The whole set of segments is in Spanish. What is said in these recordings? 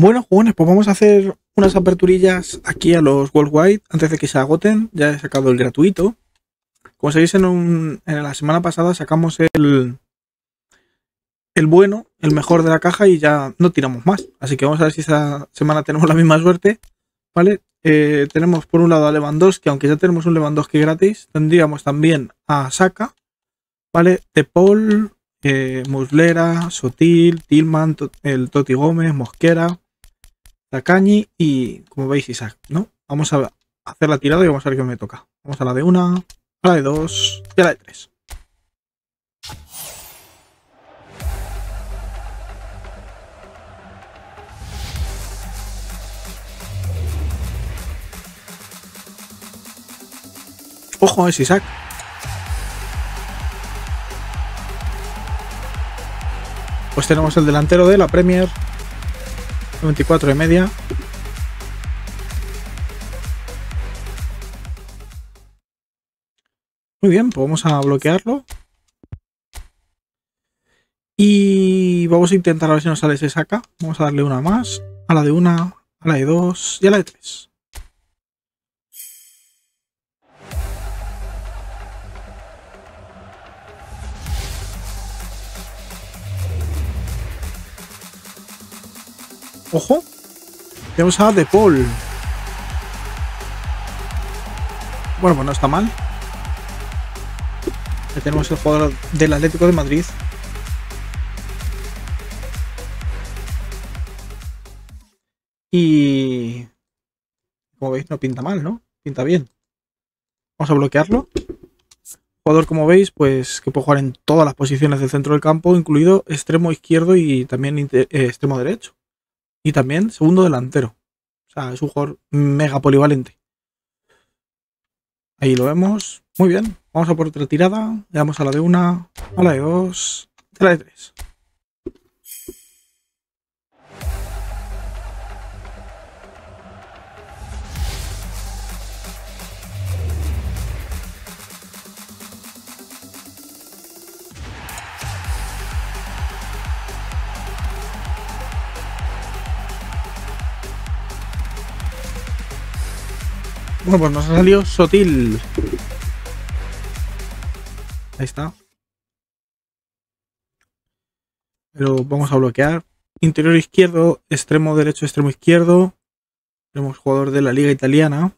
Bueno, jugones, pues vamos a hacer unas aperturillas aquí a los Worldwide antes de que se agoten. Ya he sacado el gratuito. Como sabéis, en, la semana pasada sacamos el, el bueno, el mejor de la caja y ya no tiramos más. Así que vamos a ver si esta semana tenemos la misma suerte. ¿Vale? Eh, tenemos por un lado a Lewandowski, aunque ya tenemos un Lewandowski gratis. Tendríamos también a Saka, ¿vale? De eh, Muslera, Sotil, Tillman, el Toti Gómez, Mosquera, Tacañi y, como veis, Isaac, ¿no? Vamos a hacer la tirada y vamos a ver qué me toca. Vamos a la de una, a la de dos y a la de tres. Ojo, es Isaac. Pues tenemos el delantero de la Premier. 24 de media. Muy bien, pues vamos a bloquearlo. Y vamos a intentar a ver si nos sale ese saca. Vamos a darle una más. A la de una, a la de dos y a la de tres. Ojo. Tenemos a De Paul. Bueno, pues no está mal. Ya tenemos el jugador del Atlético de Madrid. Y... Como veis, no pinta mal, ¿no? Pinta bien. Vamos a bloquearlo. Jugador, como veis, pues que puede jugar en todas las posiciones del centro del campo, incluido extremo izquierdo y también eh, extremo derecho. Y también segundo delantero. O sea, es un jugador mega polivalente. Ahí lo vemos. Muy bien. Vamos a por otra tirada. Le damos a la de una, a la de dos, a la de tres. Bueno, pues nos ha salido Sotil. Ahí está. Pero vamos a bloquear. Interior izquierdo, extremo derecho, extremo izquierdo. Tenemos jugador de la liga italiana.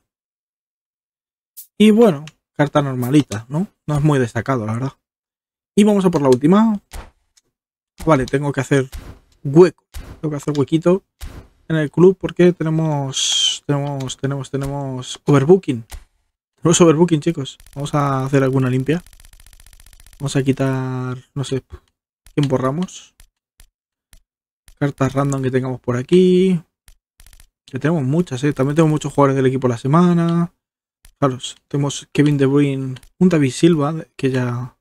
Y bueno, carta normalita, ¿no? No es muy destacado, la verdad. Y vamos a por la última. Vale, tengo que hacer hueco. Tengo que hacer huequito en el club porque tenemos tenemos tenemos tenemos overbooking. Tenemos overbooking chicos. Vamos a hacer alguna limpia. Vamos a quitar no sé quién borramos cartas random que tengamos por aquí. Que tenemos muchas ¿eh? también tengo muchos jugadores del equipo la semana. Claro tenemos Kevin De Bruyne un David Silva que ya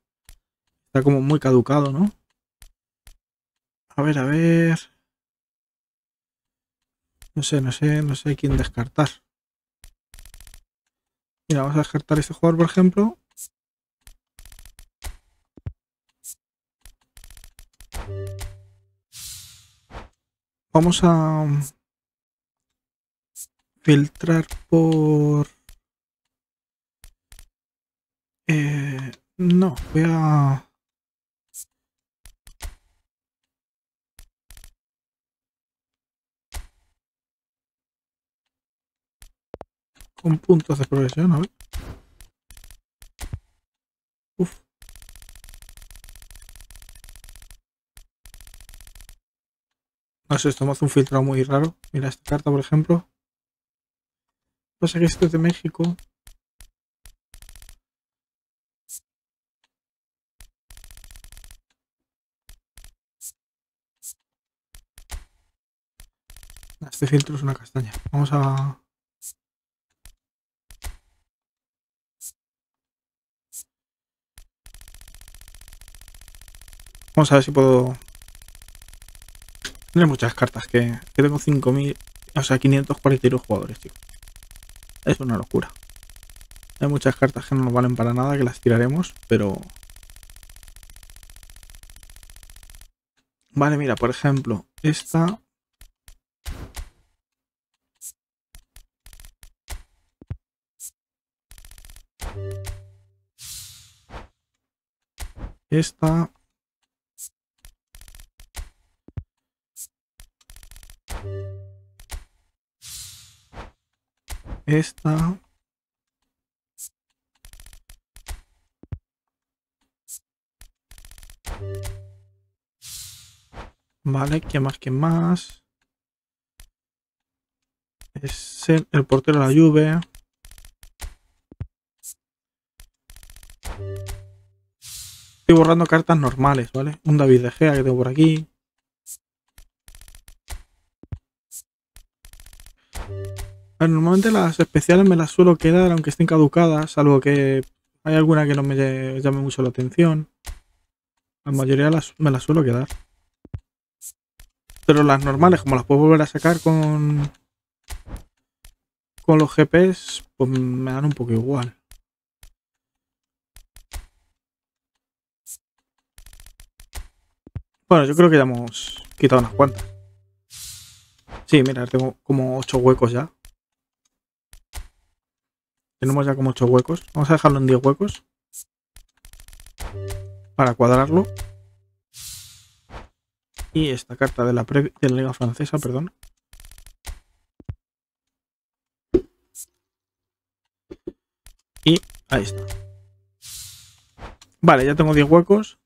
está como muy caducado no a ver a ver no sé, no sé, no sé quién descartar. Mira, vamos a descartar este jugador, por ejemplo. Vamos a filtrar por... Eh, no, voy a... con puntos de progresión, a ver. Uf. No sé, esto me hace un filtrado muy raro. Mira esta carta, por ejemplo. Pasa que esto es de México. Este filtro es una castaña. Vamos a Vamos a ver si puedo... Tener muchas cartas, que, que tengo 5.000... O sea, 542 jugadores, tío. Es una locura. Hay muchas cartas que no nos valen para nada, que las tiraremos, pero... Vale, mira, por ejemplo, esta... Esta... Esta. Vale, ¿qué más? ¿Qué más? Es el, portero de la lluvia. Estoy borrando cartas normales, ¿vale? Un David de Gea que tengo por aquí. A ver, normalmente las especiales me las suelo quedar aunque estén caducadas, salvo que hay alguna que no me llame mucho la atención. La mayoría las, me las suelo quedar. Pero las normales, como las puedo volver a sacar con, con los GPs, pues me dan un poco igual. Bueno, yo creo que ya hemos quitado unas cuantas. Sí, mira, tengo como 8 huecos ya. Tenemos ya como 8 huecos. Vamos a dejarlo en 10 huecos. Para cuadrarlo. Y esta carta de la, de la Liga Francesa, perdón. Y ahí está. Vale, ya tengo 10 huecos.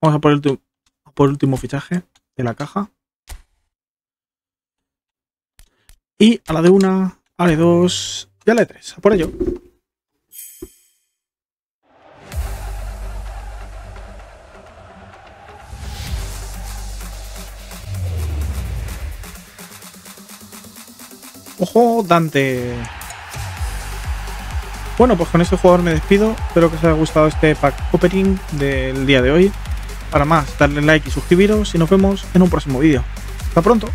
Vamos a por el, por último fichaje de la caja. Y a la de una, a la de dos y a la de tres. A por ello. ¡Ojo, Dante! Bueno, pues con este jugador me despido. Espero que os haya gustado este pack opening del día de hoy. Para más, darle like y suscribiros y nos vemos en un próximo vídeo. Hasta pronto.